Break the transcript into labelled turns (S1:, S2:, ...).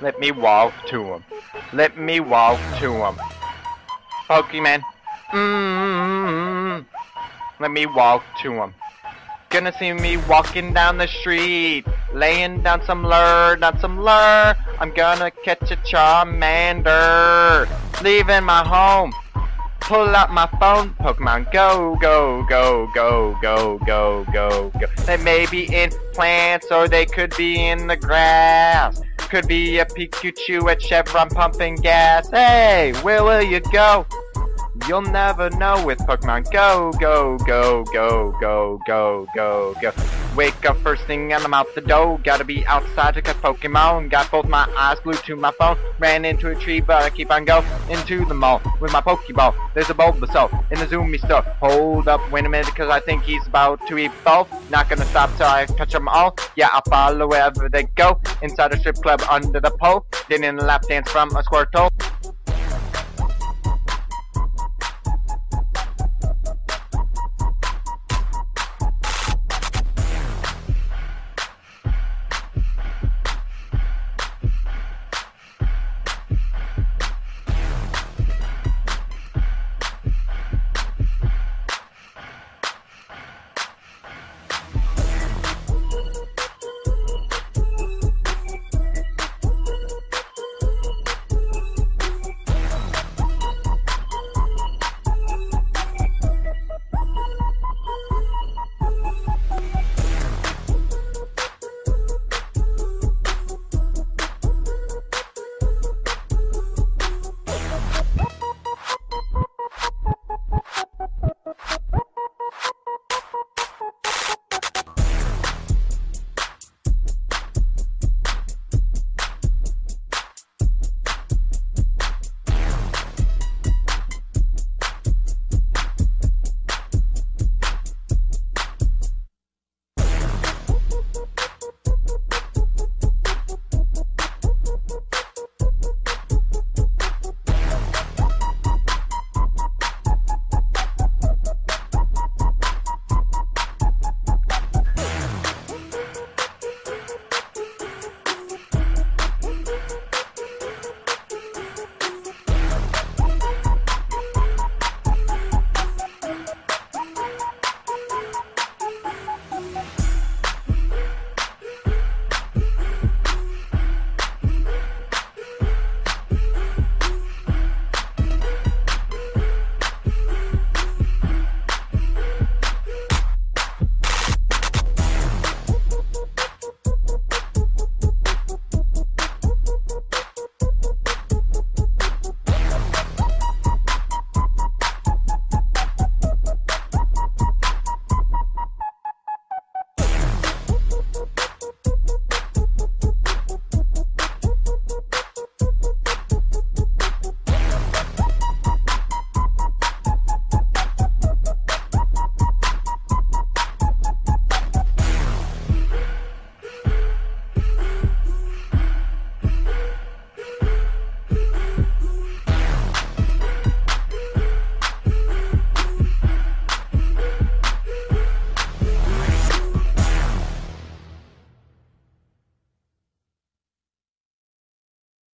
S1: Let me walk to him. Let me walk to him. Pokemon. Mmm. Let me walk to him. Gonna see me walking down the street, laying down some lure, down some lure. I'm gonna catch a Charmander, leaving my home. Pull out my phone, Pokemon Go, go, go, go, go, go, go, go. They may be in plants or they could be in the grass. Could be a Pikachu at Chevron pumping gas. Hey, where will you go? You'll never know with Pokemon Go, go, go, go, go, go, go, go. Wake up first thing and I'm out the door. Gotta be outside to catch Pokemon. Got both my eyes glued to my phone. Ran into a tree, but I keep on going into the mall with my Pokeball. There's a Bulbasaur in the Zumiez store. Hold up, wait a minute, cause I think he's about to evolve. Not gonna stop till I catch them all. Yeah, I'll follow wherever they go. Inside a strip club under the pole. Then in a lap dance from a Squirtle.